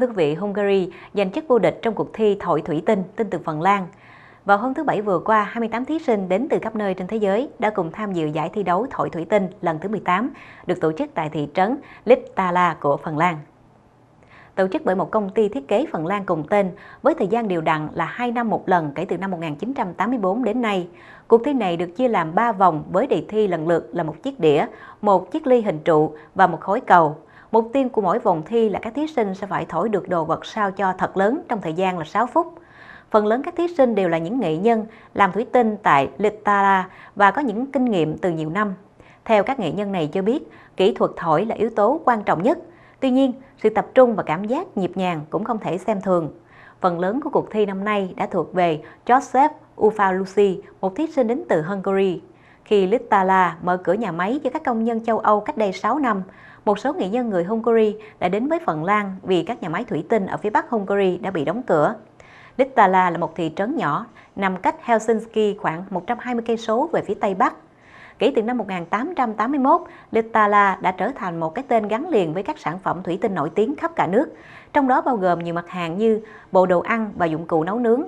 Thưa quý vị, Hungary giành chức vô địch trong cuộc thi thổi thủy tinh tin từ Phần Lan. Vào hôm thứ Bảy vừa qua, 28 thí sinh đến từ khắp nơi trên thế giới đã cùng tham dự giải thi đấu thổi thủy tinh lần thứ 18, được tổ chức tại thị trấn Littala của Phần Lan. Tổ chức bởi một công ty thiết kế Phần Lan cùng tên, với thời gian điều đặn là 2 năm một lần kể từ năm 1984 đến nay. Cuộc thi này được chia làm 3 vòng với đề thi lần lượt là một chiếc đĩa, một chiếc ly hình trụ và một khối cầu. Mục tiêu của mỗi vòng thi là các thí sinh sẽ phải thổi được đồ vật sao cho thật lớn trong thời gian là 6 phút. Phần lớn các thí sinh đều là những nghệ nhân làm thủy tinh tại Litara và có những kinh nghiệm từ nhiều năm. Theo các nghệ nhân này cho biết, kỹ thuật thổi là yếu tố quan trọng nhất. Tuy nhiên, sự tập trung và cảm giác nhịp nhàng cũng không thể xem thường. Phần lớn của cuộc thi năm nay đã thuộc về Joseph Ufalusi, một thí sinh đến từ Hungary. Khi Litala mở cửa nhà máy cho các công nhân châu Âu cách đây 6 năm, một số nghệ nhân người Hungary đã đến với Phần Lan vì các nhà máy thủy tinh ở phía bắc Hungary đã bị đóng cửa. Littala là một thị trấn nhỏ nằm cách Helsinki khoảng 120 cây số về phía tây bắc. Kể từ năm 1881, Littala đã trở thành một cái tên gắn liền với các sản phẩm thủy tinh nổi tiếng khắp cả nước, trong đó bao gồm nhiều mặt hàng như bộ đồ ăn và dụng cụ nấu nướng.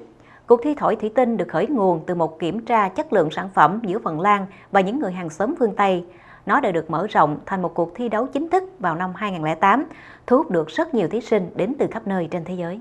Cuộc thi thổi thủy tinh được khởi nguồn từ một kiểm tra chất lượng sản phẩm giữa Phần Lan và những người hàng xóm phương Tây. Nó đã được mở rộng thành một cuộc thi đấu chính thức vào năm 2008, thu hút được rất nhiều thí sinh đến từ khắp nơi trên thế giới.